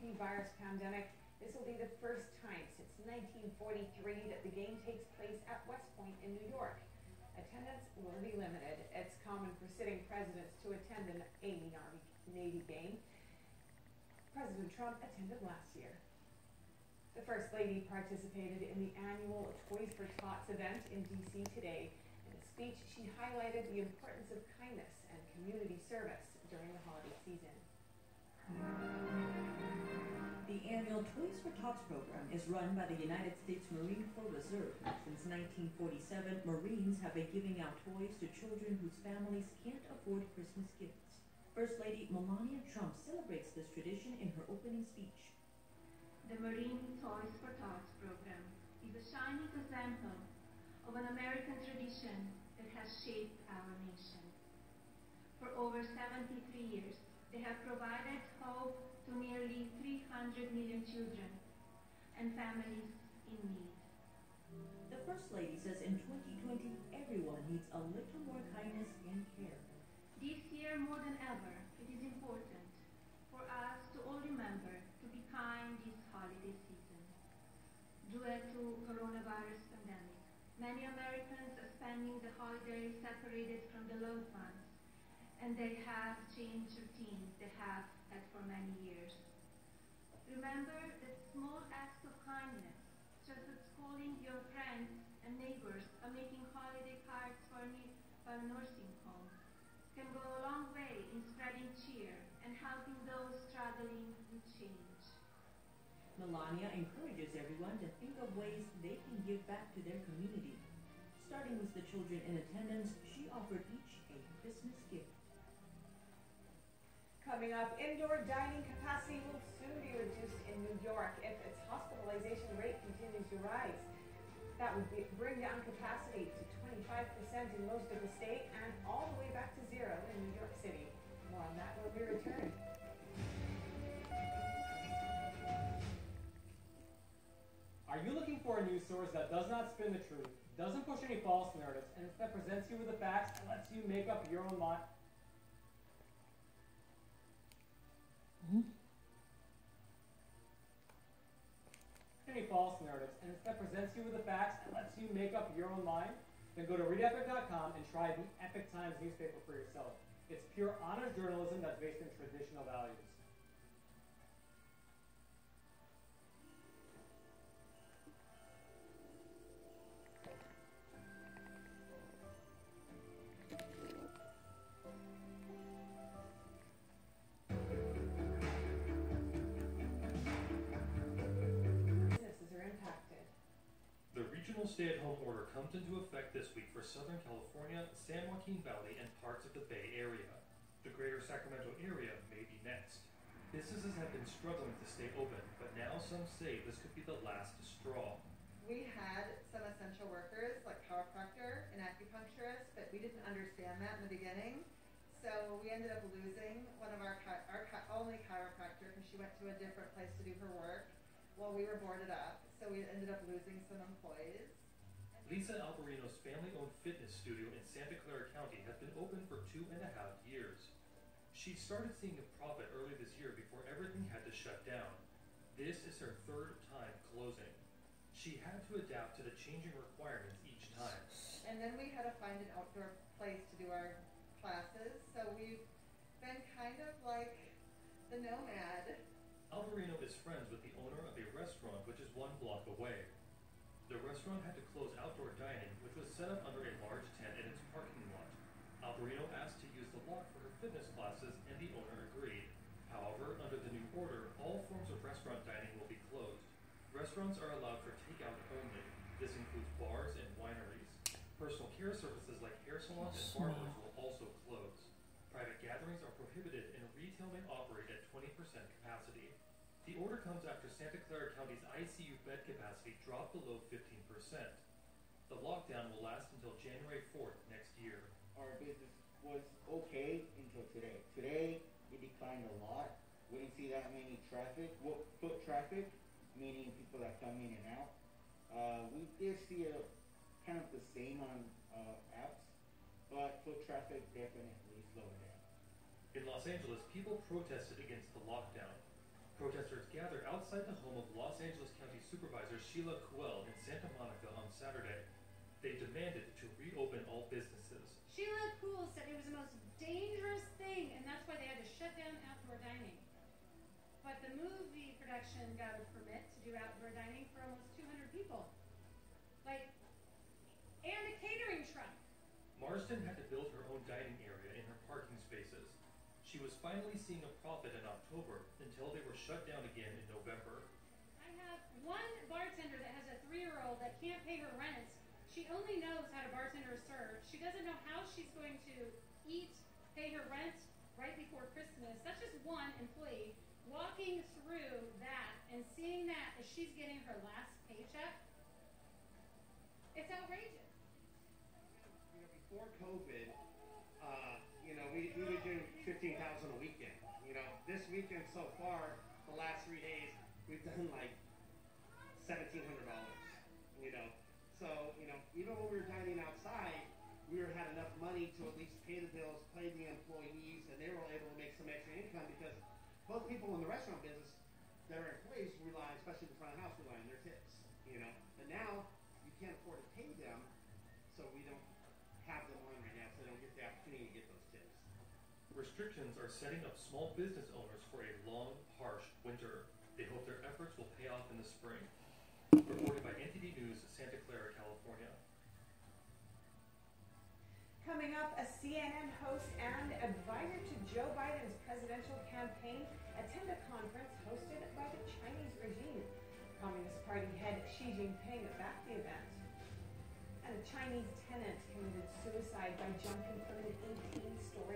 COVID-19 virus pandemic, this will be the first time since 1943 that the game takes place at West Point in New York. Attendance will be limited. It's common for sitting presidents to attend an Army-Navy game. President Trump attended last year. The First Lady participated in the annual Toys for Tots event in D.C. today. In a speech, she highlighted the importance of kindness and community service during the holiday season. The annual Toys for Tots program is run by the United States Marine Corps Reserve. Since 1947, Marines have been giving out toys to children whose families can't afford Christmas gifts. First Lady Melania Trump celebrates this tradition in her opening speech. The Marine Toys for Tots program is a shining example of an American tradition that has shaped our nation. For over 73 years, they have provided hope to nearly 300 million children and families in need. The First Lady says in 2020, everyone needs a little more kindness and care. This year, more than ever, it is important for us to all remember to be kind this holiday season. Due to coronavirus pandemic, many Americans are spending the holidays separated from the loved ones, and they have changed routines they have had for many years. Remember that small acts of kindness, such as calling your friends and neighbors or making holiday cards for a nursing home, can go a long way in spreading cheer and helping those struggling with change. Melania encourages everyone to think of ways they can give back to their community. Starting with the children in attendance, she offered each a Christmas gift. Coming up, indoor dining capacity will soon be reduced in New York if its hospitalization rate continues to rise. That would be, bring down capacity to 25% in most of the state and all the way back to zero in New York City. More on that when we return. Are you looking for a news source that does not spin the truth, doesn't push any false narratives, and instead presents you with the facts and lets you make up your own mind? Hmm? Any false narratives, and instead presents you with the facts and lets you make up your own mind? Then go to readepoch.com and try the Epoch Times newspaper for yourself. It's pure honest journalism that's based in traditional values. Regional stay-at-home order comes into effect this week for Southern California, San Joaquin Valley, and parts of the Bay Area. The greater Sacramento area may be next. Businesses have been struggling to stay open, but now some say this could be the last straw. We had some essential workers, like chiropractor and acupuncturist, but we didn't understand that in the beginning. So we ended up losing one of our, our only chiropractor because she went to a different place to do her work while we were boarded up. So we ended up losing some employees. Lisa Alvarino's family-owned fitness studio in Santa Clara County has been open for two and a half years. She started seeing a profit early this year before everything had to shut down. This is her third time closing. She had to adapt to the changing requirements each time. And then we had to find an outdoor place to do our classes. So we've been kind of like the nomad. Alvarino is friends with the owner of a restaurant which is one block away. The restaurant had to close outdoor dining, which was set up under a large tent in its parking lot. Alberino asked to use the lot for her fitness classes, and the owner agreed. However, under the new order, all forms of restaurant dining will be closed. Restaurants are allowed for takeout only. This includes bars and wineries. Personal care services like hair salons and barbers will also close. Private gatherings are prohibited and retail may operate at 20% capacity. The order comes after Santa Clara County's ICU bed capacity dropped below 15%. The lockdown will last until January 4th next year. our business was okay until today. Today, it declined a lot. We didn't see that many traffic, well, foot traffic, meaning people that come in and out. Uh, we did see a kind of the same on uh, apps, but foot traffic definitely slowed down. In Los Angeles, people protested against the lockdown. Protesters gathered outside the home of Los Angeles County Supervisor Sheila Kuehl in Santa Monica on Saturday. They demanded to reopen all businesses. Sheila Poole said it was the most dangerous thing, and that's why they had to shut down outdoor dining. But the movie production got a permit to do outdoor dining for almost 200 people. Like, and a catering truck. Marsden had to build her own dining area in her parking spaces. She was finally seeing a profit in October until they were shut down again in November. I have one bartender that has a three-year-old that can't pay her rent. She only knows how to bartender serve. She doesn't know how she's going to eat, pay her rent right before Christmas. That's just one employee walking through that and seeing that as she's getting her last paycheck. It's outrageous. you know, before COVID, uh, you know, we, we would do fifteen thousand a weekend. You know, this weekend so far, the last three days, we've done like seventeen hundred dollars. You know, so you know, even when we were dining outside, we were had enough money to at least pay the bills, pay the employees, and they were able to make some extra income because both people in the restaurant business are employees rely, especially the front of house, rely on their tips. You know, but now you can't afford to pay them, so we don't have them on right now, so they don't get the opportunity to get those tips. Restrictions are setting up small business owners for a long, harsh winter. They hope their efforts will pay off in the spring. Reported by NTD News, Santa Clara, California. Coming up, a CNN host and advisor to Joe Biden's presidential campaign attend a conference hosted by the Chinese regime. Communist Party head Xi Jinping backed the event. And a Chinese tenant committed suicide by jumping from an 18-story